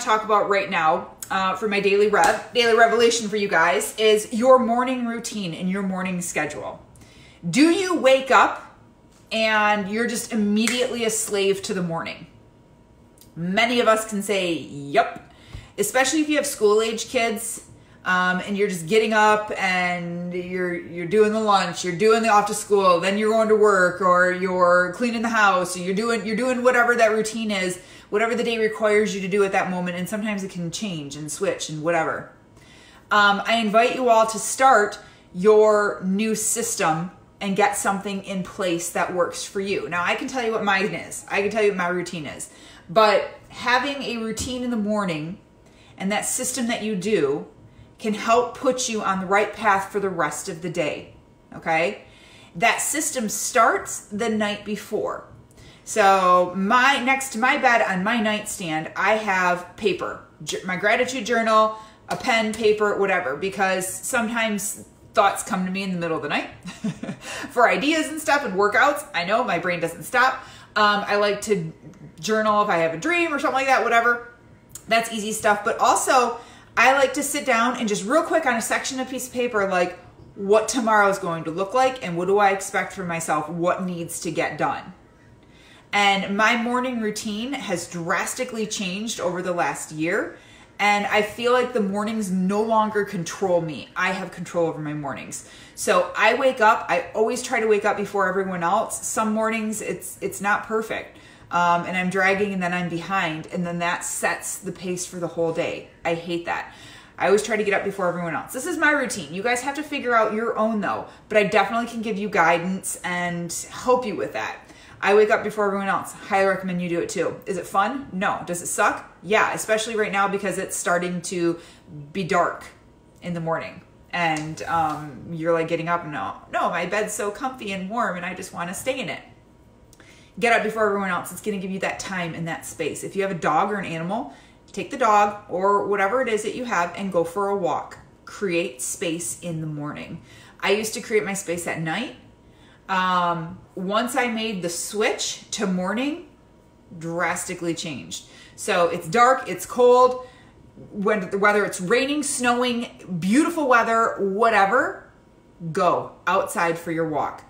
to talk about right now uh, for my daily rev, daily revelation for you guys is your morning routine and your morning schedule. Do you wake up and you're just immediately a slave to the morning? Many of us can say, yep. Especially if you have school age kids um, and you're just getting up and you're you're doing the lunch, you're doing the off to school, then you're going to work, or you're cleaning the house, or you're doing you're doing whatever that routine is, whatever the day requires you to do at that moment, and sometimes it can change and switch and whatever. Um, I invite you all to start your new system and get something in place that works for you. Now, I can tell you what mine is. I can tell you what my routine is. But having a routine in the morning and that system that you do can help put you on the right path for the rest of the day. Okay? That system starts the night before. So, my next to my bed on my nightstand, I have paper, my gratitude journal, a pen, paper, whatever, because sometimes thoughts come to me in the middle of the night for ideas and stuff and workouts. I know my brain doesn't stop. Um, I like to journal if I have a dream or something like that, whatever. That's easy stuff. But also, I like to sit down and just real quick on a section of piece of paper, like what tomorrow is going to look like and what do I expect for myself, what needs to get done. And my morning routine has drastically changed over the last year. And I feel like the mornings no longer control me. I have control over my mornings. So I wake up, I always try to wake up before everyone else. Some mornings it's it's not perfect um, and I'm dragging and then I'm behind, and then that sets the pace for the whole day. I hate that. I always try to get up before everyone else. This is my routine. You guys have to figure out your own though, but I definitely can give you guidance and help you with that. I wake up before everyone else. Highly recommend you do it too. Is it fun? No. Does it suck? Yeah, especially right now because it's starting to be dark in the morning and um, you're like getting up. and No, no, my bed's so comfy and warm and I just want to stay in it get up before everyone else. It's going to give you that time and that space. If you have a dog or an animal, take the dog or whatever it is that you have and go for a walk. Create space in the morning. I used to create my space at night. Um, once I made the switch to morning, drastically changed. So it's dark, it's cold, whether it's raining, snowing, beautiful weather, whatever, go outside for your walk.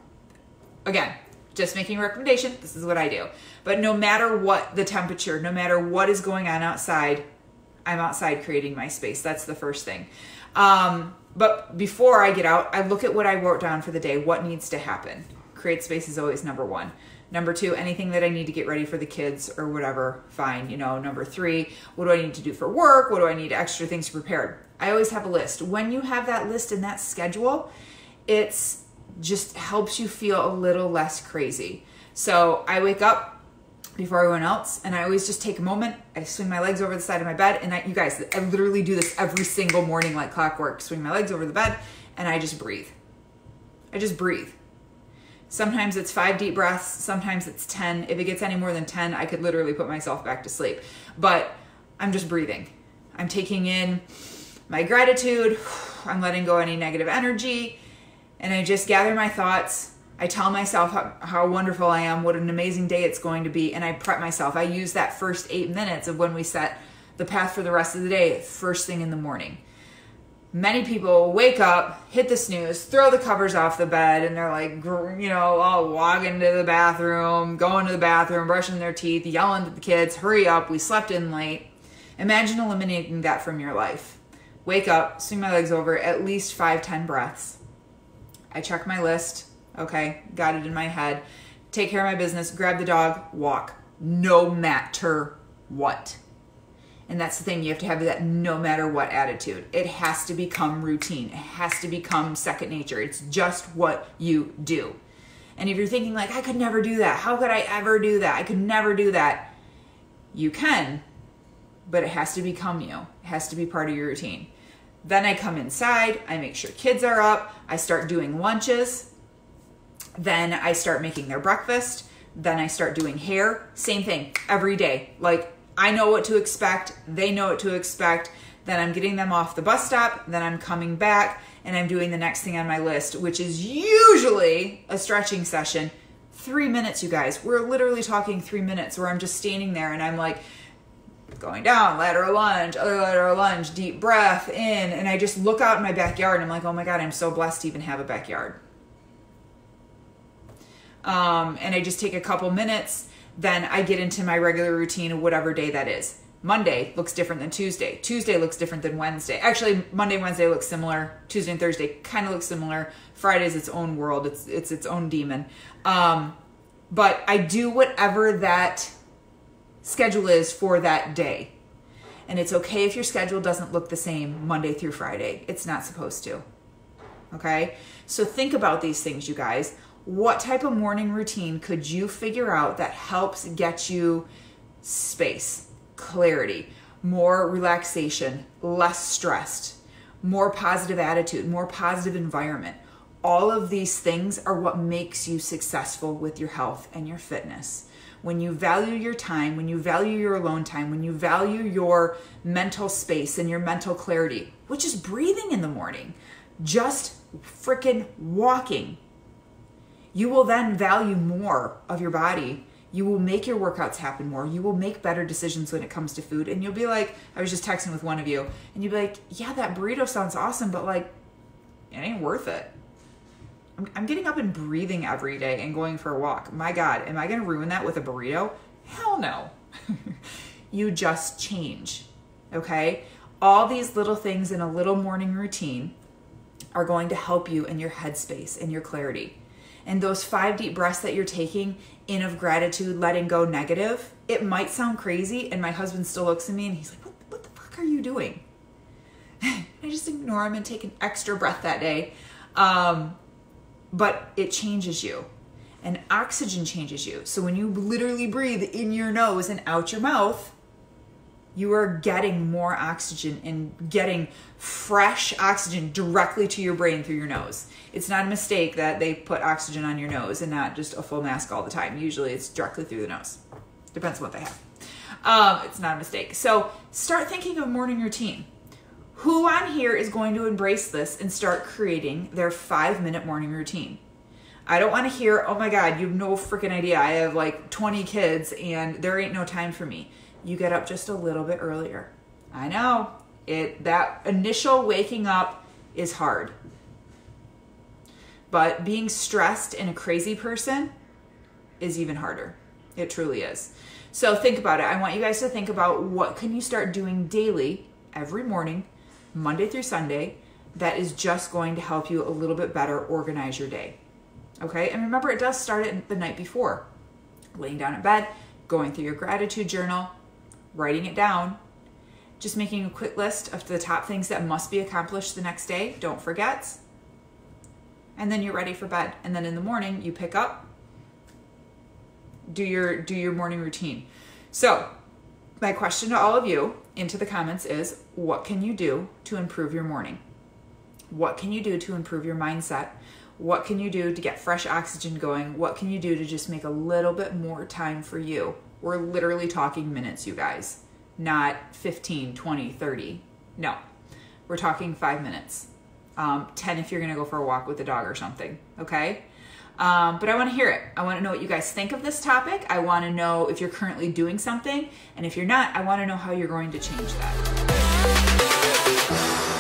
Again, just making a recommendation. This is what I do. But no matter what the temperature, no matter what is going on outside, I'm outside creating my space. That's the first thing. Um, but before I get out, I look at what I wrote down for the day, what needs to happen. Create space is always number one. Number two, anything that I need to get ready for the kids or whatever, fine. You know, number three, what do I need to do for work? What do I need extra things prepared? I always have a list. When you have that list and that schedule, it's just helps you feel a little less crazy. So I wake up before everyone else and I always just take a moment. I swing my legs over the side of my bed and I, you guys, I literally do this every single morning like clockwork. Swing my legs over the bed and I just breathe. I just breathe. Sometimes it's five deep breaths, sometimes it's 10. If it gets any more than 10, I could literally put myself back to sleep. But I'm just breathing. I'm taking in my gratitude. I'm letting go any negative energy and I just gather my thoughts. I tell myself how, how, wonderful I am, what an amazing day it's going to be, and I prep myself. I use that first eight minutes of when we set the path for the rest of the day, first thing in the morning. Many people wake up, hit the snooze, throw the covers off the bed, and they're like, you know, all walking to the bathroom, going to the bathroom, brushing their teeth, yelling at the kids, hurry up, we slept in late. Imagine eliminating that from your life. Wake up, swing my legs over, at least five, ten breaths I check my list. Okay, got it in my head. Take care of my business, grab the dog, walk. No matter what. And that's the thing, you have to have that no matter what attitude. It has to become routine, it has to become second nature. It's just what you do. And if you're thinking, like, I could never do that, how could I ever do that? I could never do that. You can, but it has to become you, it has to be part of your routine. Then I come inside, I make sure kids are up, I start doing lunches, then I start making their breakfast, then I start doing hair. Same thing every day. Like I know what to expect, they know what to expect. Then I'm getting them off the bus stop, then I'm coming back and I'm doing the next thing on my list, which is usually a stretching session. Three minutes, you guys. We're literally talking three minutes where I'm just standing there and I'm like, going down, lateral lunge, other lateral lunge, deep breath in, and I just look out in my backyard and I'm like, oh my God, I'm so blessed to even have a backyard. Um, and I just take a couple minutes, then I get into my regular routine of whatever day that is. Monday looks different than Tuesday. Tuesday looks different than Wednesday. Actually, Monday Wednesday look similar. Tuesday and Thursday kind of look similar. Friday's its own world. It's it's its own demon. Um, but I do whatever that schedule is for that day. And it's okay if your schedule doesn't look the same Monday through Friday. It's not supposed to. Okay? So think about these things, you guys. What type of morning routine could you figure out that helps get you space, clarity, more relaxation, less stressed, more positive attitude, more positive environment? All of these things are what makes you successful with your health and your fitness when you value your time, when you value your alone time, when you value your mental space and your mental clarity, which is breathing in the morning, just freaking walking, you will then value more of your body. You will make your workouts happen more. You will make better decisions when it comes to food. And you'll be like, I was just texting with one of you, and you'd be like, yeah, that burrito sounds awesome, but like, it ain't worth it. I'm, getting up and breathing every day and going for a walk. My God, am I going to ruin that with a burrito? Hell no. you just change. Okay? All these little things in a little morning routine are going to help you in your headspace and your clarity. And those five deep breaths that you're taking in of gratitude, letting go negative, it might sound crazy. And my husband still looks at me and he's like, What, what the fuck are you doing? I just ignore him and take an extra breath that day. Um, but it changes you. And oxygen changes you. So when you literally breathe in your nose and out your mouth, you are getting more oxygen and getting fresh oxygen directly to your brain through your nose. It's not a mistake that they put oxygen on your nose and not just a full mask all the time. Usually it's directly through the nose. Depends on what they have. Um, it's not a mistake. So start thinking of morning routine. Who on here is going to embrace this and start creating their five minute morning routine? I don't want to hear, oh my God, you have no freaking idea. I have like 20 kids and there ain't no time for me. You get up just a little bit earlier. I know it that initial waking up is hard. But being stressed and a crazy person is even harder. It truly is. So think about it. I want you guys to think about what can you start doing daily every morning Monday through Sunday, that is just going to help you a little bit better organize your day. Okay, and remember, it does start at the night before. Laying down in bed, going through your gratitude journal, writing it down, just making a quick list of the top things that must be accomplished the next day. Don't forget. And then you're ready for bed. And then in the morning, you pick up, do your do your morning routine. So, my question to all of you into the comments is what can you do to improve your morning? What can you do to improve your mindset? What can you do to get fresh oxygen going? What can you do to just make a little bit more time for you? We're literally talking minutes, you guys, not 15, 20, 30. No, we're talking five minutes. Um, 10 if you're gonna go for a walk with the dog or something, okay? Um, but I want to hear it. I want to know what you guys think of this topic. I want to know if you're currently doing something. And if you're not, I want to know how you're going to change that.